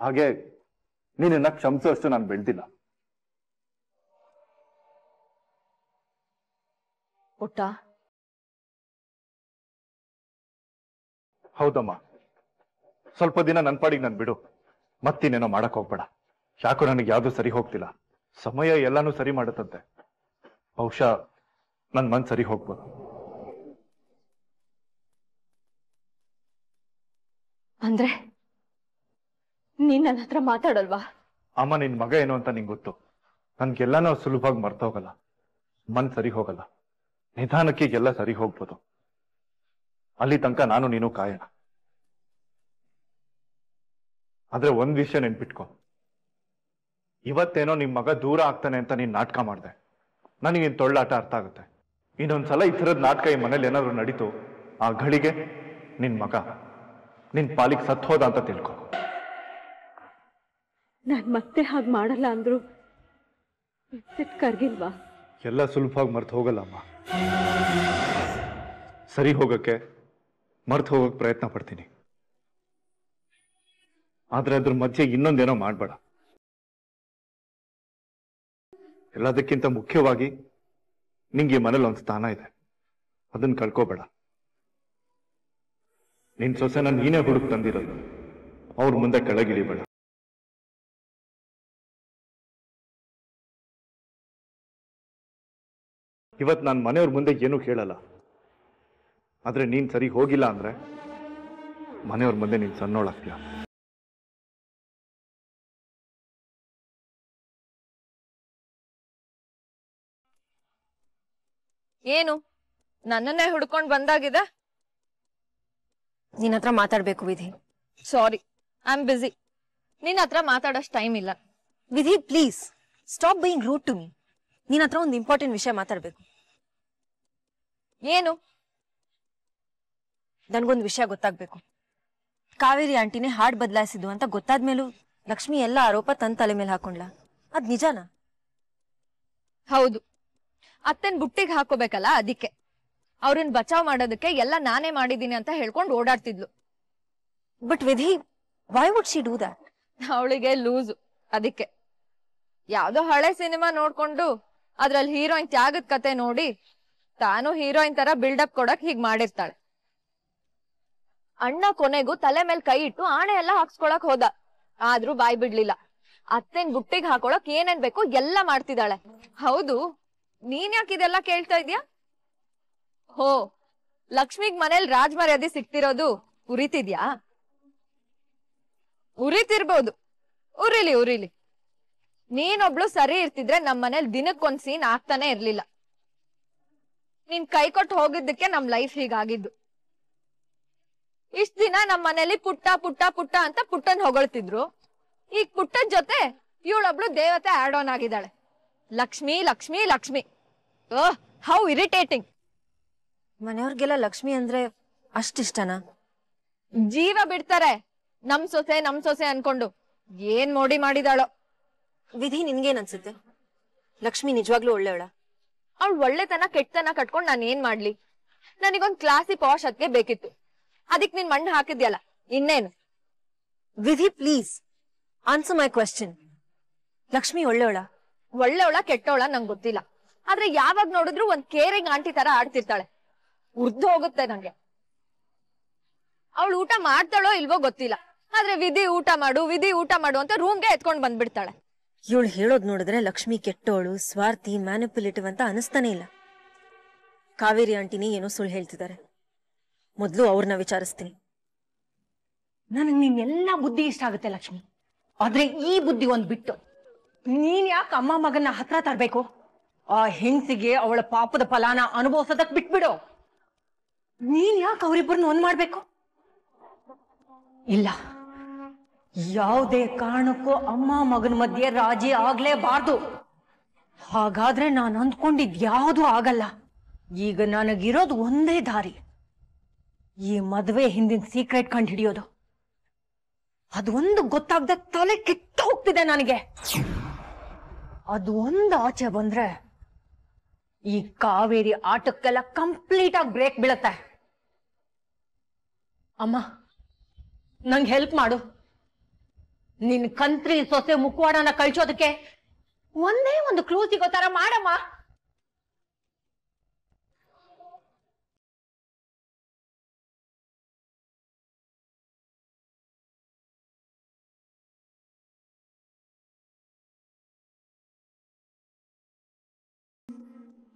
ಹಾಗೆ ನೀನನ್ನ ಕ್ಷಮಿಸುವಷ್ಟು ನಾನು ಬೆಳ್ದಿಲ್ಲ. ಪುಟ್ಟ. ಹೌದಮ್ಮ. ಸ್ವಲ್ಪ ದಿನ ನನ್ನ ಪಾಡಿಗೆ ನಾನು ಬಿಡು. ಮತ್ತಿನ್ನೇನೋ ಮಾಡಕ್ ಹೋಗ್ಬೇಡ. ಯಾಕೋ ನನಗೆ ಯಾವ್ದು ಸರಿ ಹೋಗ್ತಿಲ್ಲ. ಸಮಯ ಎಲ್ಲಾನು ಸರಿ ಮಾಡುತ್ತಂತೆ. ಬಹುಶಃ ನನ್ ಮನ್ ಸರಿ ಹೋಗ್ಬೋದು. ಅಂದ್ರೆ ನೀನ್ ನನ್ನ ಹತ್ರ ಮಾತಾಡಲ್ವಾ? ಅಮ್ಮ, ನಿನ್ ಮಗ ಏನು ಅಂತ ನಿಂಗೆ ಗೊತ್ತು. ನನ್ಗೆಲ್ಲಾನು ಸುಲಭವಾಗಿ ಮರ್ತೋಗಲ್ಲ. ಮನ್ ಸರಿ ಹೋಗಲ್ಲ. ನಿಧಾನಕ್ಕೆ ಎಲ್ಲ ಸರಿ ಹೋಗ್ಬೋದು. ಅಲ್ಲಿ ತನಕ ನಾನು ನೀನು ಕಾಯೋಣ. ಆದ್ರೆ ಒಂದ್ ವಿಷಯ ನೆನ್ಪಿಟ್ಕೊ. ಇವತ್ತೇನೋ ನಿಮ್ ಮಗ ದೂರ ಆಗ್ತಾನೆ ಅಂತ ನೀನ್ ನಾಟಕ ಮಾಡ್ದೆ. ನನಗೆ ನಿನ್ ತೊಳ್ಳಾಟ ಅರ್ಥ ಆಗುತ್ತೆ. ಇನ್ನೊಂದ್ಸಲ ಈ ಥರದ ನಾಟಕ ಈ ಮನೇಲಿ ಏನಾದ್ರು ನಡೀತು, ಆ ಘಳಿಗೆ ನಿನ್ ಮಗ. ನಿನ್ ಪಾಲಿಗೆ ಸತ್ ಹೋದ ಅಂತ ತಿಳ್ಕೊ. ನಾನ್ ಮತ್ತೆ ಹಾಗೆ ಮಾಡಲ್ಲ ಅಂದ್ರು. ಸಿಟ್ ಕರ್ಗಿಲ್ವಾ? ಎಲ್ಲ ಸುಲಭವಾಗಿ ಮರ್ತು ಹೋಗಲ್ಲಮ್ಮ ಸರಿ ಹೋಗಕ್ಕೆ ಮರ್ತು ಹೋಗಕ್ಕೆ ಪ್ರಯತ್ನ ಪಡ್ತೀನಿ. ಆದ್ರೆ ಅದ್ರ ಮಧ್ಯೆ ಇನ್ನೊಂದೇನೋ ಮಾಡ್ಬೇಡ. ಎಲ್ಲದಕ್ಕಿಂತ ಮುಖ್ಯವಾಗಿ ನಿಂಗೆ ಮನೇಲಿ ಒಂದು ಸ್ಥಾನ ಇದೆ. ಅದನ್ನ ಕಳ್ಕೋಬೇಡ. ನಿನ್ ಸೊಸೆನ ನೀನೇ ಹುಡುಕ್ ತಂದಿರೋದು. ಅವ್ರ ಮುಂದೆ ಕೆಳಗಿಳಿಬೇಡ. ಇವತ್ ನಾನು ಮನೆಯವ್ರ ಮುಂದೆ ಏನೂ ಕೇಳಲ್ಲ ಆದ್ರೆ ನೀನ್ ಸರಿ ಹೋಗಿಲ್ಲ ಅಂದ್ರೆ ಮನೆಯವ್ರ ಮುಂದೆ ನೀನ್ ಸಣ್ಣೋಳಾಗ್ತೀಯ ಏನು? ನನ್ನನ್ನೇ ಹುಡ್ಕೊಂಡ್ ಬಂದಾಗಿದೆ? ನಿನ್ನ ಹತ್ರ ಮಾತಾಡ್ಬೇಕು ವಿಧಿ. ಸಾರಿ ಐ ಆಮ್ ಬಿಸಿ ನಿನ್ನ ಹತ್ರ ಮಾತಾಡೋಷ್ಟು ಟೈಮ್ ಇಲ್ಲ. ವಿಧಿ please stop being rude to me ನಿನ್ನ ಹತ್ರ ಒಂದು ಇಂಪಾರ್ಟೆಂಟ್ ವಿಷಯ ಮಾತಾಡ್ಬೇಕು. ಏನು? ನನ್ಗೊಂದು ವಿಷಯ ಗೊತ್ತಾಗ್ಬೇಕು. ಕಾವೇರಿ ಆಂಟಿನೇ ಹಾಡ್ ಬದಲಾಯಿಸಿದ್ದು ಅಂತ ಗೊತ್ತಾದ್ಮೇಲೂ ಲಕ್ಷ್ಮಿ ಎಲ್ಲ ಆರೋಪ ತನ್ನ ತಲೆ ಮೇಲೆ ಹಾಕೊಂಡ್ಲ ಅದ್ ನಿಜಾನಾ? ಹೌದು. ಅತ್ತೆನ್ ಬುಟ್ಟಿಗೆ ಹಾಕೋಬೇಕಲ್ಲ ಅದಕ್ಕೆ. ಅವ್ರನ್ನ ಬಚಾವ್ ಮಾಡೋದಕ್ಕೆ ಎಲ್ಲ ನಾನೇ ಮಾಡಿದೀನಿ ಅಂತ ಹೇಳ್ಕೊಂಡು ಓಡಾಡ್ತಿದ್ಲು. But Vidhi why would she do that ಅವಳಿಗೆ ಲೂಸ್ ಅದಕ್ಕೆ. ಯಾವ್ದೋ ಹಳೆ ಸಿನಿಮಾ ನೋಡ್ಕೊಂಡು ಅದ್ರಲ್ಲಿ ಹೀರೋಯಿನ್ ತ್ಯಾಗದ ಕತೆ ನೋಡಿ ತಾನು ಹೀರೋಯಿನ್ ತರ ಬಿಲ್ಡಪ್ ಕೊಡಕ್ ಹೀಗ್ ಮಾಡಿರ್ತಾಳೆ. ಅಣ್ಣ ಕೊನೆಗೂ ತಲೆ ಮೇಲೆ ಕೈ ಇಟ್ಟು ಆಣೆ ಎಲ್ಲ ಹಾಕ್ಸ್ಕೊಳಕ್ ಹೋದ. ಆದ್ರೂ ಬಾಯ್ ಬಿಡ್ಲಿಲ್ಲ. ಅತ್ತೆನ್ ಬುಟ್ಟಿಗೆ ಹಾಕೊಳಕ್ ಏನೇನ್ ಬೇಕೋ ಎಲ್ಲ ಮಾಡ್ತಿದ್ದಾಳೆ. ಹೌದು. ನೀನ್ ಯಾಕೆ ಇದೆಲ್ಲ ಕೇಳ್ತಾ ಇದ್ಯಾ? ಹೋ, ಲಕ್ಷ್ಮಿಗ್ ಮನೇಲಿ ರಾಜ್ ಮರ್ಯಾದೆ ಸಿಕ್ತಿರೋದು ಉರಿತಿದ್ಯಾ? ಉರಿತಿರ್ಬೋದು. ಉರಿಲಿ ಉರಿಲಿ. ನೀನೊಬ್ಳು ಸರಿ ಇರ್ತಿದ್ರೆ ನಮ್ ಮನೇಲಿ ದಿನಕ್ಕೊಂದ್ ಸೀನ್ ಆಗ್ತಾನೆ ಇರ್ಲಿಲ್ಲ. ನೀನ್ ಕೈ ಕೊಟ್ಟು ಹೋಗಿದ್ದಕ್ಕೆ ನಮ್ ಲೈಫ್ ಹೀಗಾಗಿದ್ದು. ಇಷ್ಟ ದಿನ ನಮ್ ಮನೇಲಿ ಪುಟ್ಟ ಪುಟ್ಟ ಪುಟ್ಟ ಅಂತ ಪುಟ್ಟನ್ ಹೊಗಳ್ತಿದ್ರು. ಈಗ ಪುಟ್ಟನ್ ಜೊತೆ ಇವಳೊಬ್ಳು ದೇವತೆ ಆಡ್ ಆನ್ ಆಗಿದ್ದಾಳೆ. Lakshmi Lakshmi Lakshmi. Oh how irritating ಮನೆಯವ್ರಿಗೆಲ್ಲ ಲಕ್ಷ್ಮಿ ಅಂದ್ರೆ ಅಷ್ಟಿಷ್ಟನಾ ಜೀವ ಬಿಡ್ತಾರೆ. ನಮ್ ಸೊಸೆ ನಮ್ ಸೊಸೆ ಅನ್ಕೊಂಡು. ಏನ್ ಮೋಡಿ ಮಾಡಿದಾಳೋ. ವಿಧಿ ನಿನ್ಗೇನ್ ಅನ್ಸುತ್ತೆ? ಲಕ್ಷ್ಮಿ ನಿಜವಾಗ್ಲೂ ಒಳ್ಳೆಯವಳ? ಅವ್ಳು ಒಳ್ಳೆತನ ಕೆಟ್ಟತನ ಕಟ್ಕೊಂಡ್ ನಾನು ಏನ್ ಮಾಡ್ಲಿ? ನನಗೊಂದ್ ಕ್ಲಾಸಿ ಪಾಶ್ ಅದಕ್ಕೆ ಬೇಕಿತ್ತು. ಅದಕ್ ನೀನ್ ಮಣ್ಣು ಹಾಕಿದ್ಯಲ್ಲ ಇನ್ನೇನು? Vidhi please answer my question Lakshmi ಒಳ್ಳೆಯವಳ? ಒಳ್ಳೆವಳ ಕೆಟ್ಟವಳ ನಂಗೆ ಗೊತ್ತಿಲ್ಲ. ಆದ್ರೆ ಯಾವಾಗ ನೋಡಿದ್ರು ಒಂದ್ ಕೇರಿಂಗ್ ಆಂಟಿ ತರ ಆಡ್ತಿರ್ತಾಳೆ. ಉರ್ದು ಹೋಗುತ್ತೆ ನಂಗೆ. ಅವಳು ಊಟ ಮಾಡ್ತಾಳೋ ಇಲ್ವೋ ಗೊತ್ತಿಲ್ಲ. ಆದ್ರೆ ವಿಧಿ ಊಟ ಮಾಡು ವಿಧಿ ಊಟ ಮಾಡು ಅಂತ ರೂಮ್ಗೆ ಎತ್ಕೊಂಡ್ ಬಂದ್ಬಿಡ್ತಾಳೆ. ಇವಳು ಹೇಳೋದ್ ನೋಡಿದ್ರೆ ಲಕ್ಷ್ಮಿ ಕೆಟ್ಟವಳು ಸ್ವಾರ್ಥಿ ಮ್ಯಾನಿಪುಲೇಟಿವ್ ಅಂತ ಅನಿಸ್ತಾನೆ ಇಲ್ಲ. ಕಾವೇರಿ ಆಂಟಿನಿ ಏನೋ ಸುಳ್ಳು ಹೇಳ್ತಿದ್ದಾರೆ. ಮೊದ್ಲು ಅವ್ರನ್ನ ವಿಚಾರಿಸ್ತೀನಿ. ನನಗೆ ನಿನ್ನೆಲ್ಲ ಬುದ್ಧಿ ಇಷ್ಟ ಆಗುತ್ತೆ ಲಕ್ಷ್ಮಿ. ಆದ್ರೆ ಈ ಬುದ್ಧಿ ಒಂದ್ ಬಿಟ್ಟು. ನೀನ್ ಯಾಕೆ ಅಮ್ಮ ಮಗನ ಹತ್ರ ತರ್ಬೇಕು? ಆ ಹೆಂಗಸಿಗೆ ಅವಳ ಪಾಪದ ಫಲಾನ ಅನುಭವಿಸೋದಕ್ ಬಿಟ್ಬಿಡು. ನೀನ್ ಯಾಕೆ ಅವರಿಬ್ಬರನ್ನ ಒಂದ್ ಮಾಡ್ಬೇಕು? ಇಲ್ಲ. ಯಾವುದೇ ಕಾರಣಕ್ಕೂ ಅಮ್ಮ ಮಗನ ಮಧ್ಯೆ ರಾಜಿ ಆಗ್ಲೇಬಾರ್ದು. ಹಾಗಾದ್ರೆ ನಾನು ಅಂದ್ಕೊಂಡಿದ್ ಯಾವುದು ಆಗಲ್ಲ. ಈಗ ನನಗಿರೋದು ಒಂದೇ ದಾರಿ. ಈ ಮದುವೆ ಹಿಂದಿನ ಸೀಕ್ರೆಟ್ ಕಂಡು ಹಿಡಿಯೋದು ಅದೊಂದು ಗೊತ್ತಾಗ್ದ ತಲೆ ಕೆಟ್ಟ ಹೋಗ್ತಿದೆ ನನಗೆ. ಅದು ಒಂದು ಆಚೆ ಬಂದ್ರೆ ಈ ಕಾವೇರಿ ಆಟಕ್ಕೆಲ್ಲ ಕಂಪ್ಲೀಟ್ ಆಗಿ ಬ್ರೇಕ್ ಬೀಳತ್ತೆ. ಅಮ್ಮ, ನಂಗೆ ಹೆಲ್ಪ್ ಮಾಡು. ನಿನ್ ಕಂತ್ರಿ ಸೊಸೆ ಮುಖವಾಡನ ಕಳ್ಸೋದಕ್ಕೆ ಒಂದೇ ಒಂದು ಕ್ಲೂ ಸಿಗೋ ತರ ಮಾಡಮ್ಮ.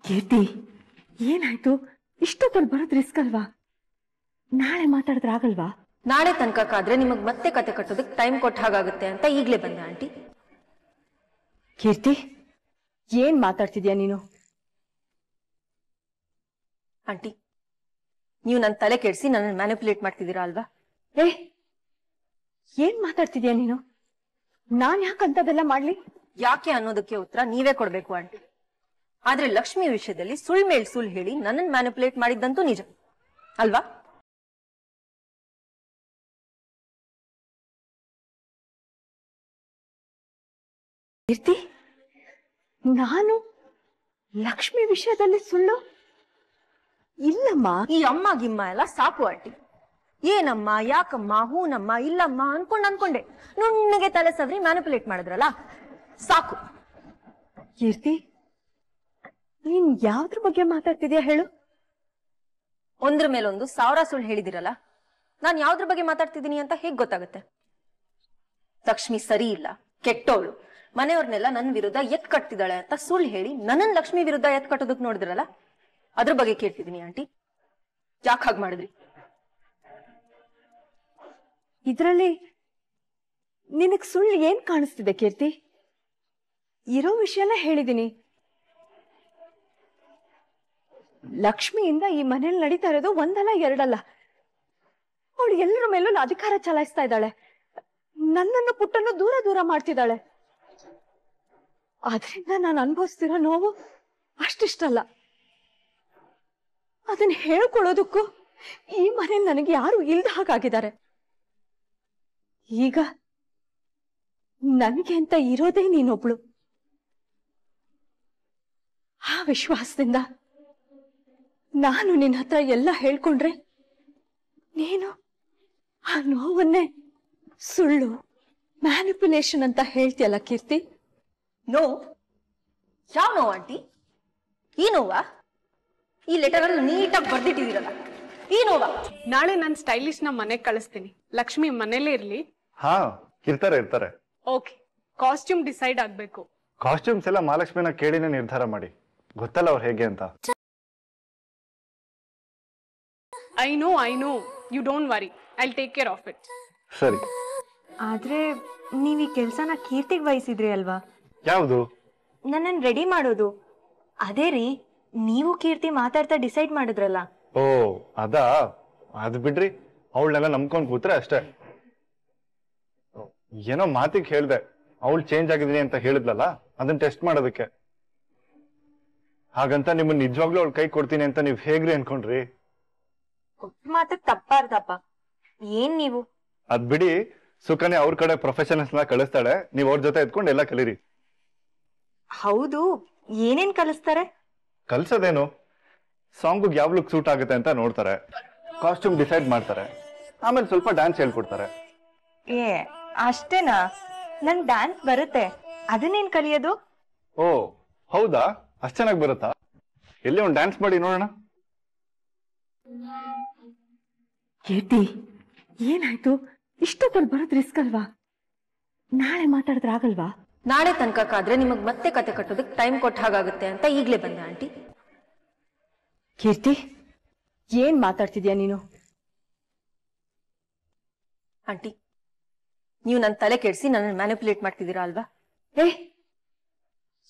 ಕೀರ್ತಿ, ಏನಾಯ್ತು? ಇಷ್ಟೊತ್ತಲ್ಲಿ ಬರೋದು ರಿಸ್ಕ್ ಅಲ್ವಾ? ನಾಳೆ ಮಾತಾಡಿದ್ರೆ ಆಗಲ್ವಾ? ನಾಳೆ ತನಕಕ್ಕಾದ್ರೆ ನಿಮಗ್ ಮತ್ತೆ ಕತೆ ಕಟ್ಟೋದಕ್ಕೆ ಟೈಮ್ ಕೊಟ್ಟ ಹಾಗಾಗುತ್ತೆ ಅಂತ ಈಗ್ಲೇ ಬಂದೆ ಆಂಟಿ. ಕೀರ್ತಿ ಏನ್ ಮಾತಾಡ್ತಿದ್ಯಾ ನೀನು? ಆಂಟಿ ನೀವು ನನ್ನ ತಲೆ ಕೆಡಿಸಿ ನನ್ನ ಮ್ಯಾನಿಪುಲೇಟ್ ಮಾಡ್ತಿದ್ದೀರಾ ಅಲ್ವಾ? ಏ ಏನ್ ಮಾತಾಡ್ತಿದ್ಯಾ ನೀನು? ನಾನ್ ಯಾಕಂತದೆಲ್ಲ ಮಾಡ್ಲಿ? ಯಾಕೆ ಅನ್ನೋದಕ್ಕೆ ಉತ್ತರ ನೀವೇ ಕೊಡ್ಬೇಕು ಆಂಟಿ. ಆದ್ರೆ ಲಕ್ಷ್ಮಿ ವಿಷಯದಲ್ಲಿ ಸುಳ್ ಮೇಲ್ ಸುಳ್ ಹೇಳಿ ನನ್ನನ್ನು ಮ್ಯಾನಿಪುಲೇಟ್ ಮಾಡಿದ್ದಂತೂ ನಿಜ. ಅಲ್ವಾ? ಕೀರ್ತಿ ನಾನು ಲಕ್ಷ್ಮಿ ವಿಷಯದಲ್ಲಿ ಸುಳ್ಳು? ಇಲ್ಲಮ್ಮ. ಈ ಅಮ್ಮ ಗಿಮ್ಮ ಎಲ್ಲ ಸಾಕು ಆಂಟಿ. ಏನಮ್ಮ ಯಾಕಮ್ಮ ಹೂನಮ್ಮ ಇಲ್ಲಮ್ಮ ಅನ್ಕೊಂಡ್ ಅನ್ಕೊಂಡೆ. ನುಣ್ಣಗೆ ತಲೆ ಸವರಿ ಮ್ಯಾನಿಪುಲೇಟ್ ಮಾಡಿದ್ರಲ್ಲ? ಸಾಕು. ಕೀರ್ತಿ ನೀನ್ ಯಾವ್ದ್ರ ಬಗ್ಗೆ ಮಾತಾಡ್ತಿದ್ಯಾ ಹೇಳು? ಒಂದ್ರ ಮೇಲೊಂದು ಸಾವಿರ ಸುಳ್ಳು ಹೇಳಿದಿರಲ್ಲ? ನಾನ್ ಯಾವ್ದ್ರ ಬಗ್ಗೆ ಮಾತಾಡ್ತಿದ್ದೀನಿ ಅಂತ ಹೇಗ್ ಗೊತ್ತಾಗುತ್ತೆ? ಲಕ್ಷ್ಮಿ ಸರಿ ಇಲ್ಲ ಕೆಟ್ಟೋಳು. ಮನೆಯವ್ರನ್ನೆಲ್ಲ ನನ್ನ ವಿರುದ್ಧ ಎತ್ ಕಟ್ತಿದ್ದಾಳೆ ಅಂತ ಸುಳ್ಳು ಹೇಳಿ ನನ್ನ ಲಕ್ಷ್ಮಿ ವಿರುದ್ಧ ಎತ್ ಕಟ್ಟೋದಕ್ ನೋಡಿದ್ರಲ್ಲ, ಅದ್ರ ಬಗ್ಗೆ ಕೇಳ್ತಿದ್ದೀನಿ ಆಂಟಿ. ಯಾಕೆ ಹಾಗೆ ಮಾಡಿದ್ರಿ? ಇದ್ರಲ್ಲಿ ನಿನಗ್ ಸುಳ್ಳು ಏನ್ ಕಾಣಿಸ್ತಿದೆ ಕೀರ್ತಿ? ಇರೋ ವಿಷಯನ ಹೇಳಿದೀನಿ ಲಕ್ಷ್ಮಿಯಿಂದ ಈ ಮನೇಲಿ ನಡೀತಾ ಇರೋದು ಒಂದಲ್ಲ ಎರಡಲ್ಲ. ಅವಳು ಎಲ್ಲರ ಮೇಲೂ ಅಧಿಕಾರ ಚಲಾಯಿಸ್ತಾ ಇದ್ದಾಳೆ. ನನ್ನನ್ನು ಪುಟ್ಟನ್ನು ದೂರ ದೂರ ಮಾಡ್ತಿದ್ದಾಳೆ. ಆದ್ರಿಂದ ನಾನು ಅನುಭವಿಸ್ತಿರೋ ನೋವು ಅಷ್ಟಿಷ್ಟಲ್ಲ. ಅದನ್ನ ಹೇಳ್ಕೊಳ್ಳೋದಕ್ಕೂ ಈ ಮನೇಲಿ ನನಗೆ ಯಾರು ಇಲ್ದ ಹಾಗಾಗಿದ್ದಾರೆ. ಈಗ ನನಗೆ ಅಂತ ಇರೋದೇ ನೀನೊಬ್ಳು. ಆ ವಿಶ್ವಾಸದಿಂದ ನಾನು ನಿನ್ನ ಹತ್ರ ಎಲ್ಲ ಹೇಳ್ಕೊಂಡ್ರೆ ನೀನು ಆ ನೋವನ್ನೇ ಸುಳ್ಳು ಮ್ಯಾನಿಪುಲೇಷನ್ ಅಂತ ಹೇಳ್ತಿಯಲ್ಲ ಕೀರ್ತಿ? ನೋ ಯಾವ ನೋವು ಆಂಟಿ? ಈ ನೋವಾ? ಈ ಲೆಟರ್ ಅಲ್ಲಿ ನೀಟಾಗಿ ಬರ್ದಿಟ್ಟಿದ್ದೀರಲ್ಲ. ಈ ನೋವಾ? ನಾಳೆ ನಾನು ಸ್ಟೈಲಿಶ್ನ ಮನೆಗೆ ಕಳಿಸ್ತೀನಿ. ಲಕ್ಷ್ಮಿ ಮನೇಲೇ ಇರ್ಲಿ. ಹಾ ಇರ್ತಾರೆ ಇರ್ತಾರೆ. ಓಕೆ. ಕಾಸ್ಟ್ಯೂಮ್ ಡಿಸೈಡ್ ಆಗ್ಬೇಕು. ಕಾಸ್ಟ್ಯೂಮ್ಸ್ ಎಲ್ಲ ಮಹಾಲಕ್ಷ್ಮಿನ ಕೇಳಿನೇ ನಿರ್ಧಾರ ಮಾಡಿ. ಗೊತ್ತಲ್ಲ ಅವ್ರು ಹೇಗೆ ಅಂತ. I know I know you don't worry I take care of it ಸರಿ. ಆದ್ರೆ ನೀವು ಈ ಕೆಲಸನ ಕೀರ್ತಿಗೆ ವಹಿಸಿದ್ರಿ ಅಲ್ವಾ? ಯಾವುದು? ನನ್ನನ್ ರೆಡಿ ಮಾಡೋದು. ಅದೇ ರೀ ನೀವು ಕೀರ್ತಿ ಮಾತಾಡ್ತಾ ಡಿಸೈಡ್ ಮಾಡಿದ್ರಲ್ಲ. ಓ ಅದಾ? ಅದ್ ಬಿಡ್ರಿ ಅವಳನ್ನೆಲ್ಲ ನಂಬ್ಕೊಂಡ್ ಕೂತ್ರೆ ಅಷ್ಟೇ. ಏನೋ ಮಾತಿಗೆ ಹೇಳ್ದೆ ಅವಳು ಚೇಂಜ್ ಆಗಿದೀನಿ ಅಂತ ಹೇಳಿದ್ಲಲ್ಲ ಅದನ್ನ ಟೆಸ್ಟ್ ಮಾಡೋದಕ್ಕೆ. ಹಾಗಂತ ನಿಮ್ಮನ್ನ ನಿಜವಾಗ್ಲೂ ಅವಳು ಕೈ ಕೊಡ್ತೀನಿ ಅಂತ ನೀವ್ ಹೇಗ್ರಿ ಅನ್ಕೊಂಡ್ರಿ? ಮಾತು ತಪ್ಪಾರ್ದಪ್ಪ. ಏನ್ ನೀವು? ಅದ್ ಬಿಡಿ ಸುಖನೇ ಅವ್ರ ಕಡೆ ಪ್ರೊಫೆಷನಲ್ಸ್ನ ಕಳಿಸ್ತಾಳೆ ನೀವ್ ಅವ್ರ ಜೊತೆ ಎತ್ಕೊಂಡು ಎಲ್ಲ ಕಲೀರಿ. ಹೌದು ಏನೇನ್ ಕಲಿಸ್ತಾರೆ? ಕಲ್ಸೋದೇನು? ಸಾಂಗ್ ಯಾವ ಲುಕ್ ಸೂಟ್ ಆಗುತ್ತೆ ಅಂತ ನೋಡ್ತಾರೆ. ಕಾಸ್ಟ್ಯೂಮ್ ಡಿಸೈಡ್ ಮಾಡ್ತಾರೆ. ಆಮೇಲೆ ಸ್ವಲ್ಪ ಡ್ಯಾನ್ಸ್ ಹೇಳ್ಕೊಡ್ತಾರೆ. ಏ ಅಷ್ಟೇನಾ? ನನ್ ಡ್ಯಾನ್ಸ್ ಬರುತ್ತೆ. ಅದನ್ನೇನ್ ಕಲಿಯೋದು? ಓ ಹೌದಾ? ಅಷ್ಟ ಚೆನ್ನಾಗಿ ಬರುತ್ತಾ? ಎಲ್ಲಿ ಒಂದು ಡ್ಯಾನ್ಸ್ ಮಾಡಿ ನೋಡೋಣ? ಕೀರ್ತಿ ಏನಾಯ್ತು? ಇಷ್ಟೊತ್ತಲ್ಲಿ ಬರೋದು ರಿಸ್ಕ್ ಅಲ್ವಾ? ನಾಳೆ ಮಾತಾಡಿದ್ರೆ ಆಗಲ್ವಾ? ನಾಳೆ ತನಕಕ್ಕಾದ್ರೆ ನಿಮಗ್ ಮತ್ತೆ ಕತೆ ಕಟ್ಟೋದಕ್ಕೆ ಟೈಮ್ ಕೊಟ್ಟ ಹಾಗಾಗುತ್ತೆ ಅಂತ ಈಗ್ಲೇ ಬಂದೆ ಆಂಟಿ. ಕೀರ್ತಿ ಏನ್ ಮಾತಾಡ್ತಿದ್ಯಾ ನೀನು? ಆಂಟಿ ನೀವು ನನ್ನ ತಲೆ ಕೆಡಿಸಿ ನನ್ನ ಮ್ಯಾನಿಪುಲೇಟ್ ಮಾಡ್ತಿದ್ದೀರಾ ಅಲ್ವಾ? ಏ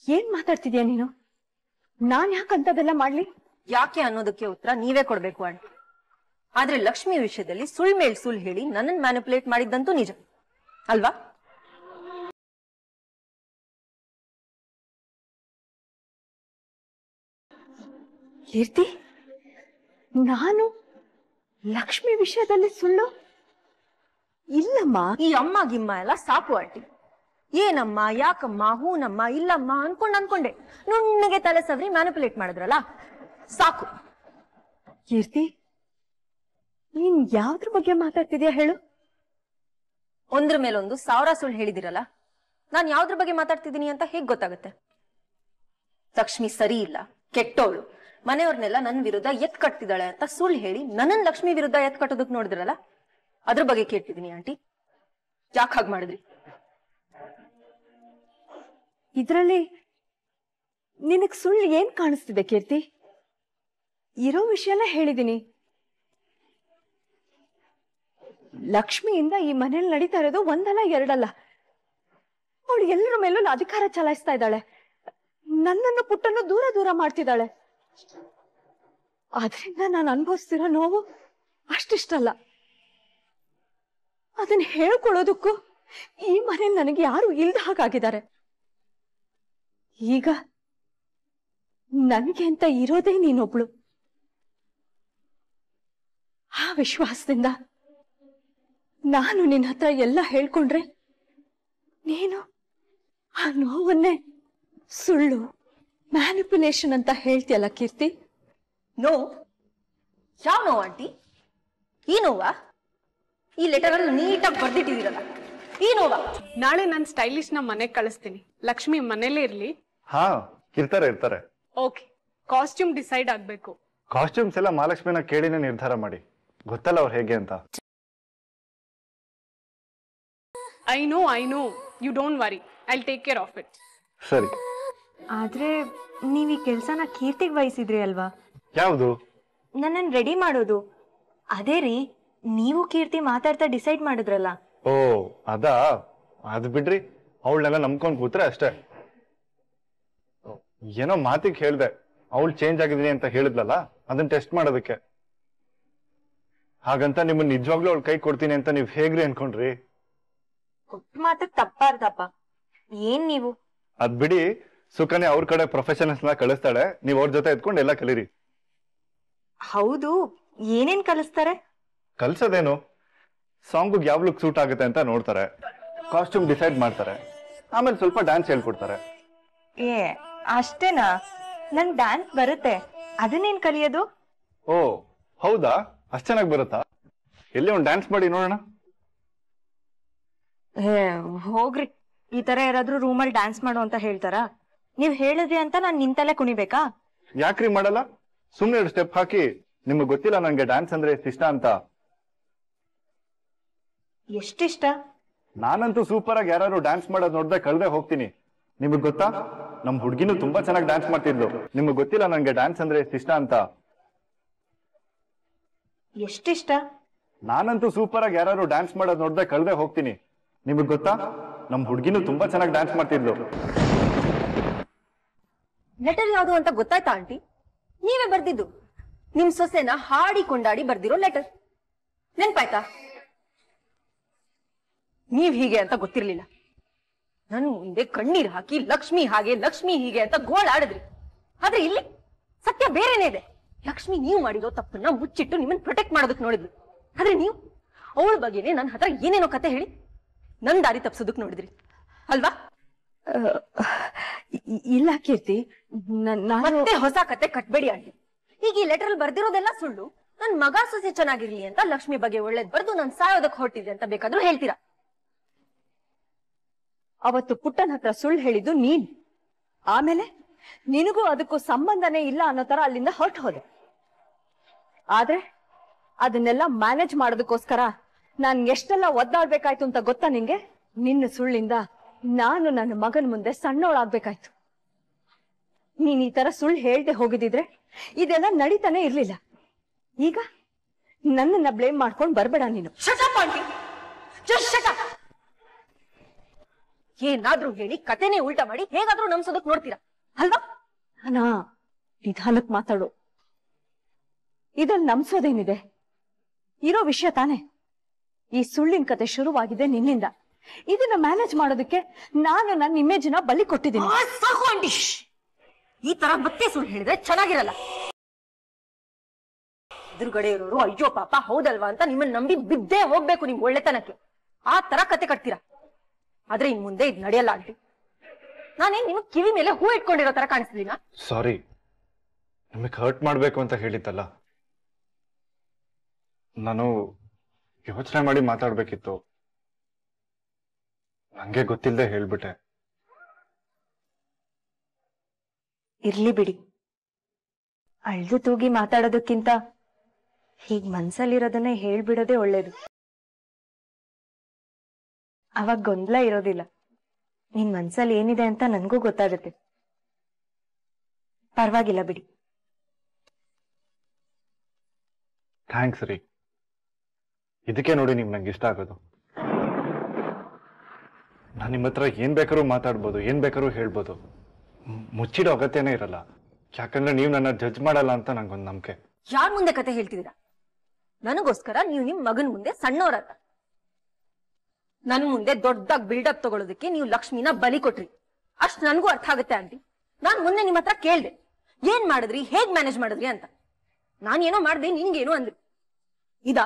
ಏನ್ ಮಾತಾಡ್ತಿದ್ಯಾ ನೀನು? ನಾನ್ ಯಾಕಂತದೆಲ್ಲ ಮಾಡ್ಲಿ? ಯಾಕೆ ಅನ್ನೋದಕ್ಕೆ ಉತ್ತರ ನೀವೇ ಕೊಡ್ಬೇಕು ಆಂಟಿ. ಆದ್ರೆ ಲಕ್ಷ್ಮಿ ವಿಷಯದಲ್ಲಿ ಸುಳ್ ಮೇಲ್ ಸುಳ್ ಹೇಳಿ ನನ್ನನ್ ಮ್ಯಾನಿಪುಲೇಟ್ ಮಾಡಿದ್ದಂತೂ ನಿಜ. ಅಲ್ವಾ? ಕೀರ್ತಿ, ನಾನು ಲಕ್ಷ್ಮಿ ವಿಷಯದಲ್ಲಿ ಸುಳ್ಳು? ಇಲ್ಲಮ್ಮ, ಈ ಅಮ್ಮ ಗಿಮ್ಮ ಎಲ್ಲ ಸಾಕು ಆಂಟಿ. ಏನಮ್ಮ, ಯಾಕಮ್ಮ, ಹೂನಮ್ಮ, ಇಲ್ಲಮ್ಮ ಅನ್ಕೊಂಡ್ ಅನ್ಕೊಂಡೆ. ನುಣ್ಣಗೆ ತಲೆ ಸವರಿ ಮ್ಯಾನಿಪುಲೇಟ್ ಮಾಡಿದ್ರಲ್ಲ? ಸಾಕು. ಕೀರ್ತಿ, ನೀನ್ ಯಾವ್ದ್ರ ಬಗ್ಗೆ ಮಾತಾಡ್ತಿದ್ಯಾ ಹೇಳು? ಒಂದ್ರ ಮೇಲೊಂದು ಸಾವಿರ ಸುಳ್ಳು ಹೇಳಿದಿರಲ್ಲ? ನಾನ್ ಯಾವ್ದ್ರ ಬಗ್ಗೆ ಮಾತಾಡ್ತಿದ್ದೀನಿ ಅಂತ ಹೇಗ್ ಗೊತ್ತಾಗುತ್ತೆ? ಲಕ್ಷ್ಮಿ ಸರಿ ಇಲ್ಲ, ಕೆಟ್ಟೋಳು. ಮನೆಯವ್ರನ್ನೆಲ್ಲ ನನ್ನ ವಿರುದ್ಧ ಎತ್ ಕಟ್ತಿದ್ದಾಳೆ ಅಂತ ಸುಳ್ಳು ಹೇಳಿ ನನ್ನ ಲಕ್ಷ್ಮಿ ವಿರುದ್ಧ ಎತ್ ಕಟ್ಟೋದಕ್ ನೋಡಿದ್ರಲ್ಲ, ಅದ್ರ ಬಗ್ಗೆ ಕೇಳ್ತಿದ್ದೀನಿ ಆಂಟಿ. ಯಾಕೆ ಹಾಗೆ ಮಾಡಿದ್ರಿ? ಇದ್ರಲ್ಲಿ ನಿನಗ್ ಸುಳ್ಳು ಏನ್ ಕಾಣಿಸ್ತಿದೆ ಕೀರ್ತಿ? ಇರೋ ವಿಷಯನ ಹೇಳಿದೀನಿ ಲಕ್ಷ್ಮಿಯಿಂದ ಈ ಮನೇಲಿ ನಡೀತಾ ಇರೋದು ಒಂದಲ್ಲ ಎರಡಲ್ಲ. ಅವಳು ಎಲ್ಲರ ಮೇಲೂ ಅಧಿಕಾರ ಚಲಾಯಿಸ್ತಾ ಇದ್ದಾಳೆ. ನನ್ನನ್ನು ಪುಟ್ಟನ್ನು ದೂರ ದೂರ ಮಾಡ್ತಿದ್ದಾಳೆ. ಆದ್ರಿಂದ ನಾನು ಅನುಭವಿಸ್ತಿರೋ ನೋವು ಅಷ್ಟಿಷ್ಟಲ್ಲ. ಅದನ್ನ ಹೇಳ್ಕೊಳ್ಳೋದಕ್ಕೂ ಈ ಮನೇಲಿ ನನಗೆ ಯಾರು ಇಲ್ದ ಹಾಗಾಗಿದ್ದಾರೆ. ಈಗ ನನಗೆ ಅಂತ ಇರೋದೇ ನೀನೊಬ್ಳು. ಆ ವಿಶ್ವಾಸದಿಂದ ನಾನು ನಿನ್ನ ಹತ್ರ ಎಲ್ಲ ಹೇಳ್ಕೊಂಡ್ರೆ ನೀನು ಆ ನೋವನ್ನೇ ಸುಳ್ಳು. ಮ್ಯಾನಿಪುಲೇಷನ್ ಅಂತ ಹೇಳ್ತೀಯಲ್ಲ ಕೀರ್ತಿ? ನೋ. ಯಾವ ನೋವು ಆಂಟಿ? ಈ ನೋವಾ? ಈ ಲೆಟರ್ ಅಲ್ಲಿ ನೀಟಾಗಿ ಬರ್ದಿಟ್ಟಿದ್ದೀರಲ್ಲ. ಈ ನೋವಾ? ನಾಳೆ ನಾನು ಸ್ಟೈಲಿಶ್ನ ಮನೆಗೆ ಕಳಿಸ್ತೀನಿ. ಲಕ್ಷ್ಮಿ ಮನೇಲೇ ಇರ್ಲಿ. ಹಾ ಇರ್ತಾರೆ ಇರ್ತಾರೆ. ಓಕೆ. ಕಾಸ್ಟ್ಯೂಮ್ ಡಿಸೈಡ್ ಆಗ್ಬೇಕು. ಕಾಸ್ಟ್ಯೂಮ್ಸ್ ಎಲ್ಲ ಮಹಾಲಕ್ಷ್ಮಿನ ಕೇಳಿನೇ ನಿರ್ಧಾರ ಮಾಡಿ. ಗೊತ್ತಲ್ಲ ಅವ್ರು ಹೇಗೆ ಅಂತ. I know I know you don't worry I take care of it ಸರಿ. ಆದ್ರೆ ನೀವ್ ಈ ಕೆಲ್ಸನ ಕೀರ್ತಿಗ್ ವಹಿಸಿದ್ರಿ ಅಲ್ವಾ? ಯಾವುದು? ನನ್ನನ್ ರೆಡಿ ಮಾಡೋದು. ಅದೇ ರೀ ನೀವು ಕೀರ್ತಿ ಮಾತಾಡ್ತಾ ಡಿಸೈಡ್ ಮಾಡಿದ್ರಲ್ಲ. ಓ ಅದ? ಅದ್ ಬಿಡ್ರಿ ಅವಳನ್ನೆಲ್ಲ ನಂಬ್ಕೊಂಡ್ ಕೂತ್ರೆ ಅಷ್ಟೇ. ಏನೋ ಮಾತಿಗೆ ಹೇಳ್ದೆ ಅವಳು ಚೇಂಜ್ ಆಗಿದೀನಿ ಅಂತ ಹೇಳಿದ್ಲಲ್ಲ ಅದನ್ನ ಟೆಸ್ಟ್ ಮಾಡೋದಕ್ಕೆ. ಹಾಗಂತ ನಿಮ್ಮನ್ನ ನಿಜವಾಗ್ಲೂ ಅವಳು ಕೈ ಕೊಡ್ತೀನಿ ಅಂತ ನೀವ್ ಹೇಗ್ರಿ ಅನ್ಕೊಂಡ್ರಿ? ಮಾತ್ರ ತಪ್ಪಾರ್ದಪ್ಪ. ಏನ್ ನೀವು? ಅದ್ ಬಿಡಿ ಸುಕನ್ಯಾ ಅವ್ರ ಕಡೆ ಪ್ರೊಫೆಷನಲ್ಸ್ನ ಕಳಿಸ್ತಾಳೆ ನೀವ್ ಅವ್ರ ಜೊತೆ ಎತ್ಕೊಂಡು ಎಲ್ಲ ಕಲೀರಿ. ಹೌದು ಏನೇನ್ ಕಲಿಸ್ತಾರೆ? ಕಲ್ಸೋದೇನು? ಸಾಂಗ್ ಯಾವ ಲುಕ್ ಸೂಟ್ ಆಗುತ್ತೆ ಅಂತ ನೋಡ್ತಾರೆ. ಕಾಸ್ಟ್ಯೂಮ್ ಡಿಸೈಡ್ ಮಾಡ್ತಾರೆ. ಆಮೇಲೆ ಸ್ವಲ್ಪ ಡ್ಯಾನ್ಸ್ ಹೇಳ್ಕೊಡ್ತಾರೆ. ಏ ಅಷ್ಟೇನಾ? ನನ್ ಡ್ಯಾನ್ಸ್ ಬರುತ್ತೆ. ಅದನ್ನೇನ್ ಕಲಿಯೋದು? ಓ ಹೌದಾ? ಅಷ್ಟ ಚೆನ್ನಾಗಿ ಬರುತ್ತಾ? ಎಲ್ಲಿ ಒಂದು ಡ್ಯಾನ್ಸ್ ಮಾಡಿ ನೋಡೋಣ? ಏ ಹೋಗ್ರಿ. ಈ ತರ ಯಾರಾದ್ರೂ ರೂಮಲ್ಲಿ ಡ್ಯಾನ್ಸ್ ಮಾಡು ಅಂತ ಹೇಳ್ತಾರಾ? ನೀವ್ ಹೇಳಿದ್ರಿ ಅಂತ ನಾನ್ ನಿಂತಲ್ಲೇ ಕುಣಿಬೇಕಾ? ಯಾಕ್ರಿ ಮಾಡಲ್ಲ? ಸುಮ್ನೆ ಎರಡು ಸ್ಟೆಪ್ ಹಾಕಿ. ನಿಮ್ಗೆ ಗೊತ್ತಿಲ್ಲ ನಂಗೆ ಡ್ಯಾನ್ಸ್ ಅಂದ್ರೆ ಎಷ್ಟು ಇಷ್ಟ ಅಂತ. ಎಷ್ಟಿಷ್ಟ ನಾನಂತೂ ಸೂಪರ್ ಆಗಿ ಯಾರು ಡ್ಯಾನ್ಸ್ ಮಾಡೋದ್ ನೋಡ್ದೆ ಕಳ್ದೆ ಹೋಗ್ತೀನಿ. ನಿಮಗ್ ಗೊತ್ತಾ? ನಮ್ ಹುಡ್ಗಿನೂ ತುಂಬಾ ಚೆನ್ನಾಗಿ ಡ್ಯಾನ್ಸ್ ಮಾಡ್ತಿದ್ಲು. ನಿಮ್ಗೆ ಗೊತ್ತಿಲ್ಲ ನಂಗೆ ಡ್ಯಾನ್ಸ್ ಅಂದ್ರೆ ಎಷ್ಟು ಇಷ್ಟ ಅಂತ. ಎಷ್ಟಿಷ್ಟ ನಾನಂತೂ ಸೂಪರ್ ಆಗಿ ಯಾರು ಡ್ಯಾನ್ಸ್ ಮಾಡೋದ್ ನೋಡ್ದೆ ಕಳ್ದೆ ಹೋಗ್ತೀನಿ. ನಿಮಗ್ ಗೊತ್ತಾ? ನಮ್ ಹುಡ್ಗಿನೂ ತುಂಬಾ ಚೆನ್ನಾಗಿ ಡ್ಯಾನ್ಸ್ ಮಾಡ್ತಿದ್ಲು. ಲೆಟರ್ ಯಾವುದು ಅಂತ ಗೊತ್ತಾಯ್ತಾ, ಆಂಟಿ? ನೀವೇ ಬರ್ದಿದ್ದು. ನಿಮ್ ಸೊಸೆನ ಹಾಡಿ ಕೊಂಡಾಡಿ ಬರ್ದಿರೋ ಲೆಟರ್ ನೆನ್ಪಾಯ್ತಾ? ನೀವ್ ಹೀಗೆ ಅಂತ ಗೊತ್ತಿರ್ಲಿಲ್ಲ. ನನ್ ಮುಂದೆ ಕಣ್ಣೀರ್ ಹಾಕಿ, ಲಕ್ಷ್ಮಿ ಹಾಗೆ, ಲಕ್ಷ್ಮಿ ಹೀಗೆ ಅಂತ ಗೋಳಾಡಿದ್ರಿ ಆದ್ರೆ ಇಲ್ಲಿ ಸತ್ಯ ಬೇರೆನೇ ಇದೆ. ಲಕ್ಷ್ಮಿ, ನೀವು ಮಾಡಿರೋ ತಪ್ಪನ್ನ ಮುಚ್ಚಿಟ್ಟು ನಿಮ್ಮನ್ನ ಪ್ರೊಟೆಕ್ಟ್ ಮಾಡೋದಕ್ ನೋಡಿದ್ವಿ ಆದ್ರೆ ನೀವು, ಅವಳ ಬಗ್ಗೆನೆ ನನ್ನ ಹತ್ರ ಏನೇನೋ ಕತೆ ಹೇಳಿ ನನ್ ದಾರಿ ತಪ್ಸೋದಕ್ ನೋಡಿದ್ರಿ. ಅಲ್ವಾ? ಇಲ್ಲ ಕೀರ್ತಿ. ನನ್- ನಾನು ಮತ್ತೆ ಹೊಸ ಕತೆ ಕಟ್ಬೇಡಿ ಆಂಟಿ ಈಗ ಈ ಲೆಟರ್ ಬರ್ದಿರೋದೆಲ್ಲ ಸುಳ್ಳು. ನನ್ ಮಗ ಸೊಸೆ ಚೆನ್ನಾಗಿರ್ಲಿ ಅಂತ ಲಕ್ಷ್ಮಿ ಬಗ್ಗೆ ಒಳ್ಳೇದ್ ಬರ್ದು ನಾನ್ ಸಾಯೋದಕ್ ಹೊರಟಿದೆ ಅಂತ ಬೇಕಾದ್ರೂ ಹೇಳ್ತೀರಾ? ಅವತ್ತು ಪುಟ್ಟನ ಹತ್ರ ಸುಳ್ಳು ಹೇಳಿದ್ದು ನೀನ್. ಆಮೇಲೆ ನಿನಗೂ ಅದಕ್ಕೂ ಸಂಬಂಧನೇ ಇಲ್ಲ ಅನ್ನೋ ತರ ಅಲ್ಲಿಂದ ಹೊರಟು ಹೋದೆ. ಆದ್ರೆ ಅದನ್ನೆಲ್ಲ ಮ್ಯಾನೇಜ್ ಮಾಡೋದಕ್ಕೋಸ್ಕರ ನಾನ್ ಎಷ್ಟೆಲ್ಲ ಒದ್ದಾಡ್ಬೇಕಾಯ್ತು ಅಂತ ಗೊತ್ತಾ ನಿಂಗೆ? ನಿನ್ನ ಸುಳ್ಳಿಂದ ನಾನು ನನ್ನ ಮಗನ ಮುಂದೆ ಸಣ್ಣವಳಾಗ್ಬೇಕಾಯ್ತು ನೀನ್ ಈ ತರ ಸುಳ್ಳು ಹೇಳ್ದೆ ಹೋಗಿದ್ರೆ ಇದೆಲ್ಲ ನಡೀತಾನೆ ಇರ್ಲಿಲ್ಲ. ಈಗ ನನ್ನನ್ನ ಬ್ಲೇಮ್ ಮಾಡ್ಕೊಂಡ್ ಬರ್ಬೇಡ ನೀನು. ಏನಾದ್ರೂ ಹೇಳಿ ಕತೆನೆ ಉಲ್ಟಾ ಮಾಡಿ ಹೇಗಾದ್ರೂ ನಮ್ಸೋದಕ್ ನೋಡ್ತೀರಾ? ಅಲ್ವಾ? ಅನಾ ನಿಧಾನಕ್ ಮಾತಾಡು. ಇದ್ರಲ್ಲಿ ನಮ್ಸೋದೇನಿದೆ? ಇರೋ ವಿಷಯ ತಾನೆ. ಈ ಸುಳ್ಳಿನ ಕತೆ ಶುರುವಾಗಿದೆ ನಿನ್ನಿಂದ. ಇದನ್ನ ಮ್ಯಾನೇಜ್ ಮಾಡೋದಕ್ಕೆ ನಾನು ನನ್ನ ಇಮೇಜ್ನ ಬಲಿ ಕೊಟ್ಟಿದ್ದೀನಿ. ಈ ತರ ಮತ್ತೆ ಸುಳ್ಳು ಹೇಳಿದ್ರೆ ಚೆನ್ನಾಗಿರಲ್ಲ. ಎದುರುಗಡೆ ಇರೋರು ಅಯ್ಯೋ ಪಾಪ, ಹೌದಲ್ವಾ? ಅಂತ ನಿಮ್ಮನ್ನ ನಂಬಿ ಬಿದ್ದೇ ಹೋಗ್ಬೇಕು ನಿಮ್ ಒಳ್ಳೆತನಕ್ಕೆ. ಆ ತರ ಕತೆ ಕಟ್ತೀರಾ? ಆದ್ರೆ ಇನ್ ಮುಂದೆ ಇದ್ ನಡೆಯಲ್ಲ ಆಂಟಿ. ನಾನೇನ್ ನಿಮ್ ಕಿವಿ ಮೇಲೆ ಹೂ ಇಟ್ಕೊಂಡಿರೋ ತರ ಕಾಣಿಸ್ತೀನ ಸಾರಿ ನಿಮಗೆ ಹರ್ಟ್ ಮಾಡ್ಬೇಕು ಅಂತ ಹೇಳಿದ್ದಲ್ಲ. ನಾನು ಯೋಚನೆ ಮಾಡಿ ಮಾತಾಡ್ಬೇಕಿತ್ತು. ನಂಗೆ ಗೊತ್ತಿಲ್ಲದೆ ಹೇಳ್ಬಿಟ್ಟೆ. ಇರ್ಲಿ ಬಿಡಿ. ಅಳ್ದು ತೂಗಿ ಮಾತಾಡೋದಕ್ಕಿಂತ ಹೀಗ್ ಮನ್ಸಲ್ಲಿರೋದನ್ನೇ ಹೇಳ್ಬಿಡೋದೇ ಒಳ್ಳೇದು. ಅವಾಗ ಗೊಂದಲ ಇರೋದಿಲ್ಲ. ನಿನ್ ಮನ್ಸಲ್ಲಿ ಏನಿದೆ ಅಂತ ನನ್ಗೂ ಗೊತ್ತಾಗುತ್ತೆ. ಪರವಾಗಿಲ್ಲ ಬಿಡಿ. ಥ್ಯಾಂಕ್ಸ್ ರೀ. ಇದಕ್ಕೆ ನೋಡಿ ನಿಮ್ ನಂಗೆ ಇಷ್ಟ ಆಗೋದು. ನಾನು ನಿಮ್ಮ ಹತ್ರ ಏನ್ ಬೇಕಾದ್ರೂ ಮಾತಾಡ್ಬೋದು, ಏನ್ ಬೇಕಾದ್ರೂ ಹೇಳ್ಬೋದು. ಮುಚ್ಚಿಡೋ ಅಗತ್ಯನೇ ಇರಲ್ಲ. ಯಾಕಂದ್ರೆ ನೀವು ನನ್ನ ಜಡ್ಜ್ ಮಾಡಲ್ಲ ಅಂತ ನಂಗೊಂದು ನಂಬಿಕೆ. ಯಾರ್ ಮುಂದೆ ಕತೆ ಹೇಳ್ತಿದ್ದೀರಾ? ನನಗೋಸ್ಕರ ನೀವು ನಿಮ್ ಮಗನ್ ಮುಂದೆ ಸಣ್ಣವರ ನನ್ ಮುಂದೆ ದೊಡ್ಡದಾಗ್ ಬಿಲ್ಡಪ್ ತಗೊಳ್ಳೋದಕ್ಕೆ ನೀವು ಲಕ್ಷ್ಮಿನ ಬಲಿ ಕೊಟ್ರಿ. ಅಷ್ಟ್ ನನ್ಗೂ ಅರ್ಥ ಆಗುತ್ತೆ ಆಂಟಿ. ನಾನ್ ಮುಂದೆ ನಿಮ್ ಹತ್ರ ಕೇಳ್ದೆ, ಏನ್ ಮಾಡಿದ್ರಿ, ಹೇಗ್ ಮ್ಯಾನೇಜ್ ಮಾಡಿದ್ರಿ ಅಂತ. ನಾನೇನೋ ಮಾಡ್ದೆ ನಿನ್ಗೇನು ಅಂದ್ರಿ. ಇದಾ?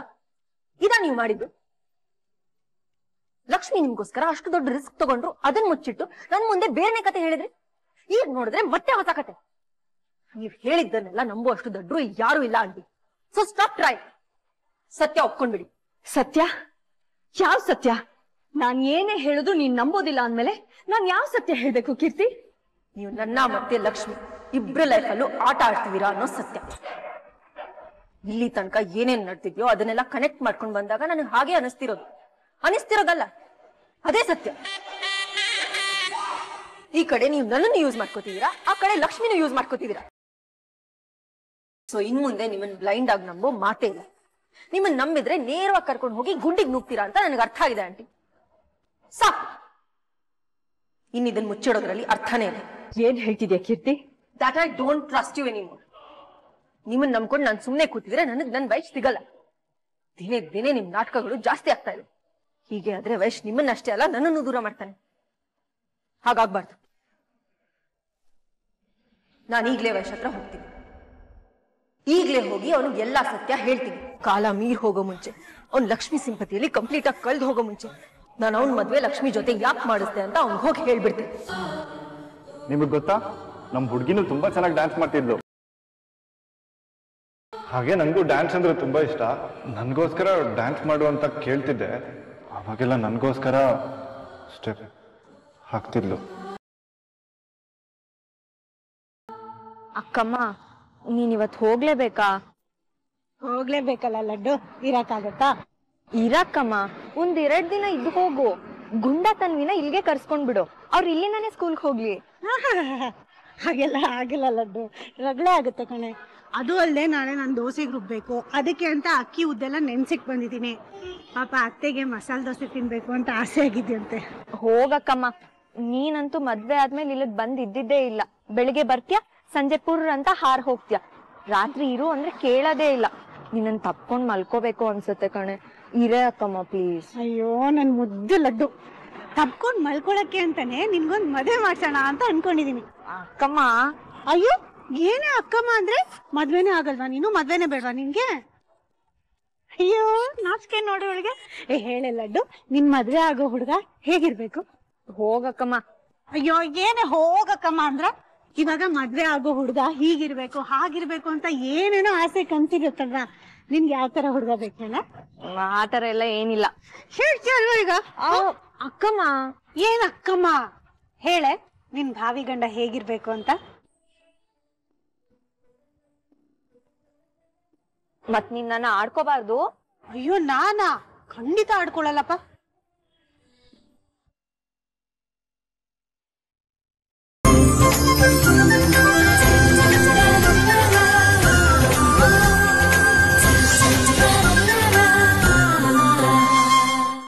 ಇದಾ ನೀವು ಮಾಡಿದ್ದು? ಲಕ್ಷ್ಮಿ ನಿಮ್ಗೋಸ್ಕರ ಅಷ್ಟು ದೊಡ್ಡ ರಿಸ್ಕ್ ತಗೊಂಡ್ರು, ಅದನ್ ಮುಚ್ಚಿಟ್ಟು ನನ್ ಮುಂದೆ ಬೇರೆ ಕತೆ ಹೇಳಿದ್ರಿ? ಈಗ ನೋಡಿದ್ರೆ ಮತ್ತೆ ಹೊಸ ಕತೆ. ನೀವ್ ಹೇಳಿದ್ದನ್ನೆಲ್ಲ ನಂಬೋ ಅಷ್ಟು ದೊಡ್ಡರು ಯಾರು ಇಲ್ಲ ಆಂಟಿ ಸೊ ಸ್ಟಾಪ್ ಟ್ರೈ ಸತ್ಯ ಒಪ್ಕೊಂಡ್ಬಿಡಿ. ಸತ್ಯ? ಯಾವ ಸತ್ಯ? ನಾನ್ ಏನೇ ಹೇಳುದು ನೀನ್ ನಂಬೋದಿಲ್ಲ ಅಂದ್ಮೇಲೆ ನಾನ್ ಯಾವ ಸತ್ಯ ಹೇಳ್ಬೇಕು ಕೀರ್ತಿ? ನೀವು ನನ್ನ ಮತ್ತೆ ಲಕ್ಷ್ಮಿ ಇಬ್ರ ಲೈಫಲ್ಲೂ ಆಟ ಆಡ್ತಿದ್ದೀರಾ ಅನ್ನೋ ಸತ್ಯ. ಇಲ್ಲಿ ತನಕ ಏನೇನ್ ನಡ್ತಿದ್ಯೋ ಅದನ್ನೆಲ್ಲ ಕನೆಕ್ಟ್ ಮಾಡ್ಕೊಂಡ್ ಬಂದಾಗ ನನಗೆ ಹಾಗೆ ಅನಿಸ್ತಿರೋದು. ಅನಿಸ್ತಿರೋದಲ್ಲ. ಅದೇ ಸತ್ಯ. ಈ ಕಡೆ ನೀವು ನನ್ನನ್ನು ಯೂಸ್ ಮಾಡ್ಕೋತಿದ್ದೀರಾ? ಆ ಕಡೆ ಲಕ್ಷ್ಮಿನೂ ಯೂಸ್ ಮಾಡ್ಕೋತಿದ್ದೀರಾ? ಸೊ ಇನ್ ಮುಂದೆ ನಿಮ್ಮನ್ನ ಬ್ಲೈಂಡ್ ಆಗಿ ನಂಬೋ ಮಾತೇ ಇಲ್ಲ. ನಿಮ್ಮನ್ನ ನಂಬಿದ್ರೆ ನೇರವಾಗಿ ಕರ್ಕೊಂಡು ಹೋಗಿ ಗುಂಡಿಗೆ ನುಗ್ತೀರಾ ಅಂತ ನನಗೆ ಅರ್ಥ ಆಗಿದೆ ಆಂಟಿ. ಸಾಕು. ಇನ್ ಇದನ್ನ ಮುಚ್ಚಿಡೋದ್ರಲ್ಲಿ ಅರ್ಥನೇ ಇಲ್ಲ. ಏನ್ ಹೇಳ್ತಿದ್ಯಾ Keerthi? That I don't trust you anymore ನಿಮ್ಮನ್ನ ನಂಬ್ಕೊಂಡು ನಾನು ಸುಮ್ಮನೆ ಕೂತಿದ್ರೆ ನನಗೆ ನನ್ನ ವಯಸ್ಸು ಸಿಗಲ್ಲ. ದಿನೇ ದಿನೇ ನಿಮ್ ನಾಟಕಗಳು ಜಾಸ್ತಿ ಆಗ್ತಾ ಇದೆ ಹೀಗೆ ಆದ್ರೆ ವಯಸ್ಸು ನಿಮ್ಮನ್ನ ಅಷ್ಟೇ ಅಲ್ಲ ನನ್ನನ್ನು ದೂರ ಮಾಡ್ತಾನೆ. ಹಾಗಾಗ್ಬಾರ್ದು. ನಾನು ಈಗಲೇ ವಯಸ್ಸ ಹತ್ರ ಹೋಗ್ತೀನಿ. ಈಗ್ಲೇ ಹೋಗಿ ಅವನಿಗೆ ಎಲ್ಲ ಸತ್ಯ ಹೇಳ್ತೀನಿ. ಕಾಲ ಮೀರ್ ಹೋಗೋ ಮುಂಚೆ, ಅವ್ನ ಲಕ್ಷ್ಮಿ ಸಿಂಪತಿಯಲ್ಲಿ ಕಂಪ್ಲೀಟ್ ಆಗಿ ಕಳ್ದು ಹೋಗೋ ಮುಂಚೆ, ನಾನು ಅವ್ನ ಮದ್ವೆ ಲಕ್ಷ್ಮಿ ಜೊತೆ ಯಾಕೆ ಮಾಡಿಸ್ದೆ ಅಂತ ಅವ್ನಿಗೆ ಹೋಗಿ ಹೇಳ್ಬಿಡ್ತೀನಿ. ನಿಮಗೆ ಗೊತ್ತಾ? ನಮ್ಮ ಹುಡುಗಿನೂ ತುಂಬಾ ಚೆನ್ನಾಗಿ ಡ್ಯಾನ್ಸ್ ಮಾಡ್ತಿದ್ಲು. ಹಾಗೆ ನನಗೂ ಡ್ಯಾನ್ಸ್ ಅಂದ್ರೆ ತುಂಬಾ ಇಷ್ಟ. ನನಗೋಸ್ಕರ ಡ್ಯಾನ್ಸ್ ಮಾಡು ಅಂತ ಕೇಳ್ತಿದ್ದೆ. ಅವಾಗೆಲ್ಲ ನನಗೋಸ್ಕರ ಸ್ಟೆಪ್ ಹಾಕ್ತಿದ್ಲು. ಅಕ್ಕಮ್ಮ ನೀನ್ ಇವತ್ ಹೋಗ್ಲೇಬೇಕಾ? ಹೋಗ್ಲೇಬೇಕಲ್ಲ ಲಡ್ಡು? ಇರಕ್ಕಾಗತ್ತಾ ಇರಕ್ಕಮ್ಮ ಒಂದ್ ಎರಡ್ ದಿನ ಇದ್ದು ಹೋಗು. ಗುಂಡ ತನ್ವಿನ ಇಲ್ಲಿಗೆ ಕರ್ಸ್ಕೊಂಡ್ ಬಿಡು. ಅವ್ರು ಇಲ್ಲಿಂದಾನೇ ಸ್ಕೂಲ್ಗೆ ಹೋಗ್ಲಿ. ಹಾಗೆಲ್ಲ ಆಗಿಲ್ಲ ಲಡ್ಡು. ರಗಳೆ ಆಗುತ್ತೆ ಕಣೆ. ಅದು ಅಲ್ಲದೆ ನಾಳೆ ನಾನು ದೋಸೆಗೆ ರುಬ್ಬೇಕು. ಅದಕ್ಕೆ ಅಂತ ಅಕ್ಕಿ ಉದ್ದೆಲ್ಲ ನೆನ್ಸಿಕ್ ಬಂದಿದ್ದೀನಿ. ಪಾಪ ಅತ್ತೆಗೆ ಮಸಾಲೆ ದೋಸೆ ತಿನ್ಬೇಕು ಅಂತ ಆಸೆ ಆಗಿದ್ಯಂತೆ. ಹೋಗಕ್ಕಮ್ಮ ನೀನಂತೂ ಮದ್ವೆ ಆದ್ಮೇಲೆ ಇಲ್ಲದ್ ಬಂದ್ ಇದ್ದಿದ್ದೇ ಇಲ್ಲ. ಬೆಳಿಗ್ಗೆ ಬರ್ತ್ಯಾ? ಸಂಜೆ ಪುರ್ ಅಂತ ಹಾರ್ ಹೋಗ್ತೀಯ. ರಾತ್ರಿ ಇರು ಅಂದ್ರೆ ಕೇಳೋದೇ ಇಲ್ಲ. ನಿನ್ನನ್ ತಪ್ಕೊಂಡ್ ಮಲ್ಕೋಬೇಕು ಅನ್ಸುತ್ತೆ ಕಣೆ. ಇರೇ ಅಕ್ಕಮ್ಮ ಪ್ಲೀಸ್ ಅಯ್ಯೋ ನನ್ ಮುದ್ದು ಲಡ್ಡು. ತಪ್ಕೊಂಡ್ ಮಲ್ಕೊಳಕ್ಕೆ ಅಂತಾನೆ ನಿನ್ಗೊಂದ್ ಮದ್ವೆ ಮಾಡ್ಸೋಣ ಅಂತ ಅನ್ಕೊಂಡಿದೀನಿ. ಅಕ್ಕಮ್ಮ? ಅಯ್ಯೋ ಏನೇ ಅಕ್ಕಮ್ಮ ಅಂದ್ರೆ ಮದ್ವೆನೇ ಆಗಲ್ವಾ? ನೀನು ಮದ್ವೆನೇ ಬೇಡವಾ ನಿನ್ಗೆ? ಅಯ್ಯೋ ನಾಚಿಕೆ ನೋಡು ಅವಳಿಗೆ. ಏ ಹೇಳೆ ಲಡ್ಡು ನಿನ್ ಮದ್ವೆ ಆಗೋ ಹುಡುಗ ಹೇಗಿರ್ಬೇಕು? ಹೋಗಕ್ಕಮ್ಮ. ಅಯ್ಯೋ ಏನೇ ಹೋಗಕ್ಕಮ್ಮ ಅಂದ್ರ ಇವಾಗ ಮದ್ವೆ ಆಗೋ ಹುಡುಗ ಹೀಗಿರ್ಬೇಕು ಹಾಗಿರ್ಬೇಕು ಅಂತ ಏನೇನೋ ಆಸೆ ಕನ್ಸಿರುತ್ತಲ್ವಾ ನಿಮ್ಗೆ ಯಾವ ತರ ಹುಡುಗ ಬೇಕು ಆ ತರ ಎಲ್ಲ ಏನಿಲ್ಲ. ಹೇಳ್ತಿ ಅಲ್ವಾ ಈಗ? ಆ, ಅಕ್ಕಮ್ಮ. ಏನ್ ಅಕ್ಕಮ್ಮ? ಹೇಳೆ ನಿನ್ ಭಾವಿ ಗಂಡ ಹೇಗಿರ್ಬೇಕು ಅಂತ? ಮತ್ ನಿನ್ನ ನನ್ನ ಆಡ್ಕೋಬಾರ್ದು? ಅಯ್ಯೋ ನಾನಾ? ಖಂಡಿತ ಆಡ್ಕೊಳಲ್ಲಪ್ಪ